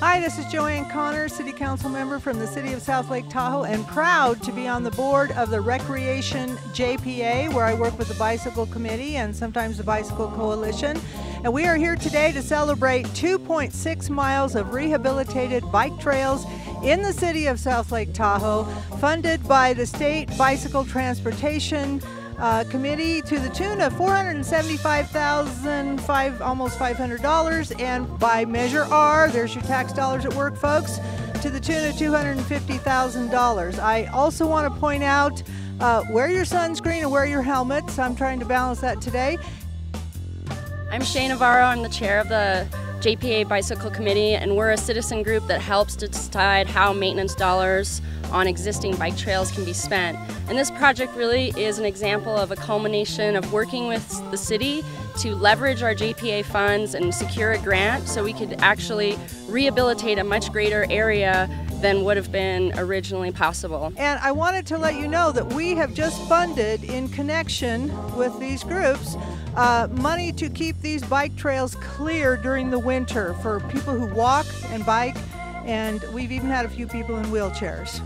Hi, this is Joanne Connor, City Council member from the City of South Lake Tahoe, and proud to be on the board of the Recreation JPA, where I work with the Bicycle Committee and sometimes the Bicycle Coalition. And we are here today to celebrate 2.6 miles of rehabilitated bike trails in the City of South Lake Tahoe, funded by the State Bicycle Transportation uh, committee to the tune of $475,000, five, almost $500. And by Measure R, there's your tax dollars at work, folks, to the tune of $250,000. I also want to point out uh, wear your sunscreen and wear your helmets. I'm trying to balance that today. I'm Shay Navarro. I'm the chair of the JPA Bicycle Committee, and we're a citizen group that helps to decide how maintenance dollars on existing bike trails can be spent. And this project really is an example of a culmination of working with the city to leverage our JPA funds and secure a grant so we could actually rehabilitate a much greater area than would have been originally possible. And I wanted to let you know that we have just funded, in connection with these groups, uh, money to keep these bike trails clear during the winter for people who walk and bike, and we've even had a few people in wheelchairs.